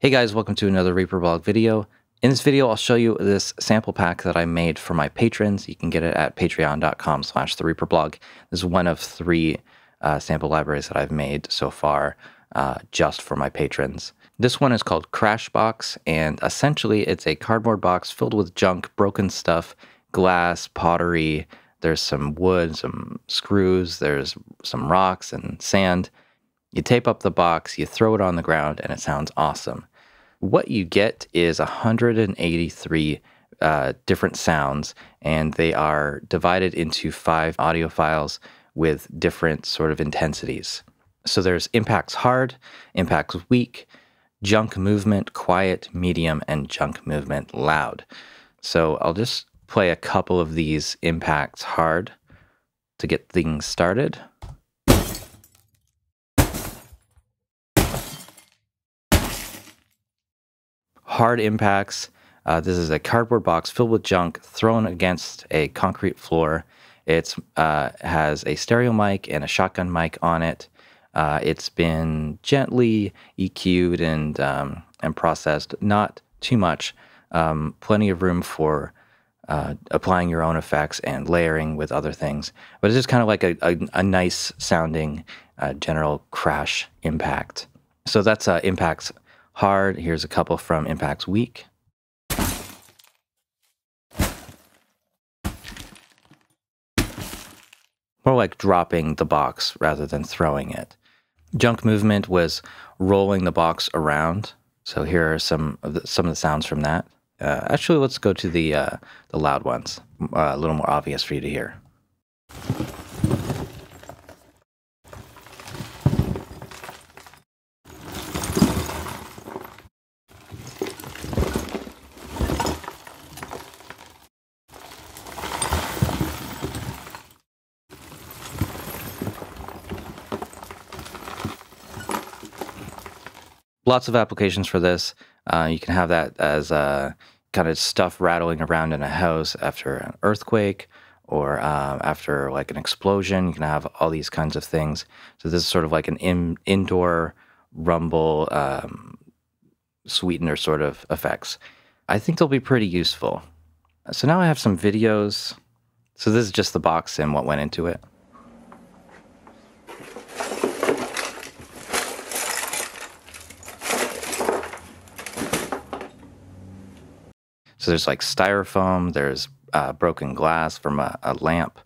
Hey guys, welcome to another Reaper blog video. In this video, I'll show you this sample pack that I made for my patrons. You can get it at patreon.com slash the Reaper blog. This is one of three uh, sample libraries that I've made so far uh, just for my patrons. This one is called Crashbox, and essentially it's a cardboard box filled with junk, broken stuff, glass, pottery, there's some wood, some screws, there's some rocks and sand. You tape up the box, you throw it on the ground, and it sounds awesome. What you get is 183 uh, different sounds, and they are divided into five audio files with different sort of intensities. So there's impacts hard, impacts weak, junk movement quiet, medium, and junk movement loud. So I'll just play a couple of these impacts hard to get things started. Hard impacts. Uh, this is a cardboard box filled with junk thrown against a concrete floor. It uh, has a stereo mic and a shotgun mic on it. Uh, it's been gently EQ'd and um, and processed, not too much. Um, plenty of room for uh, applying your own effects and layering with other things. But it's just kind of like a, a, a nice sounding uh, general crash impact. So that's uh, impacts hard. Here's a couple from impacts weak. More like dropping the box rather than throwing it. Junk movement was rolling the box around. So here are some of the, some of the sounds from that. Uh, actually, let's go to the uh, the loud ones. Uh, a little more obvious for you to hear. Lots of applications for this. Uh, you can have that as uh, kind of stuff rattling around in a house after an earthquake or uh, after like an explosion. You can have all these kinds of things. So this is sort of like an in, indoor rumble um, sweetener sort of effects. I think they'll be pretty useful. So now I have some videos. So this is just the box and what went into it. So there's like styrofoam, there's uh, broken glass from a, a, lamp,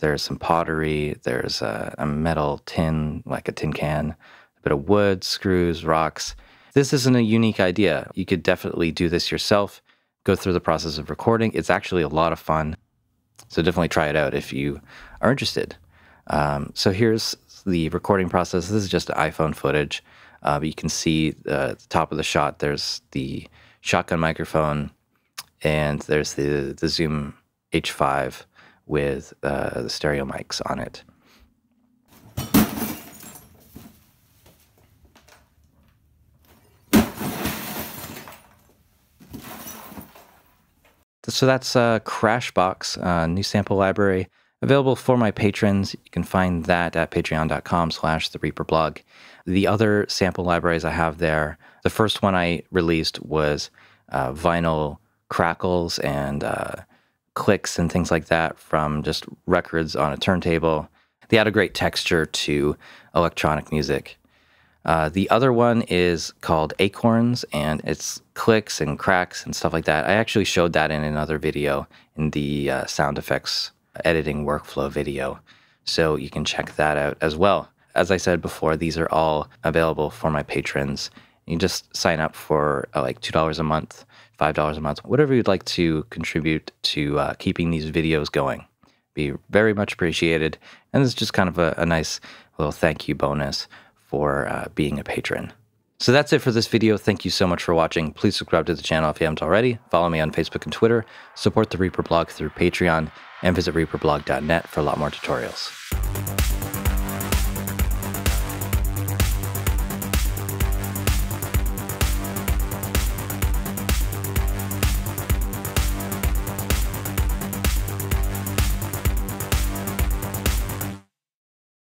there's some pottery, there's a, a, metal tin, like a tin can, a bit of wood, screws, rocks. This isn't a unique idea. You could definitely do this yourself, go through the process of recording. It's actually a lot of fun. So definitely try it out if you are interested. Um, so here's the recording process. This is just iPhone footage. Uh, but you can see uh, at the top of the shot, there's the shotgun microphone and there's the the Zoom H5 with uh, the stereo mics on it. So that's uh, Crashbox, uh, new sample library available for my patrons. You can find that at patreon.com slash the Reaper blog. The other sample libraries I have there, the first one I released was uh, vinyl crackles and uh, clicks and things like that from just records on a turntable. They add a great texture to electronic music. Uh, the other one is called Acorns, and it's clicks and cracks and stuff like that. I actually showed that in another video in the uh, sound effects editing workflow video, so you can check that out as well. As I said before, these are all available for my patrons. You just sign up for uh, like $2 a month $5 a month, whatever you'd like to contribute to uh, keeping these videos going. Be very much appreciated. And is just kind of a, a nice little thank you bonus for uh, being a patron. So that's it for this video. Thank you so much for watching. Please subscribe to the channel if you haven't already. Follow me on Facebook and Twitter. Support the Reaper blog through Patreon and visit reaperblog.net for a lot more tutorials.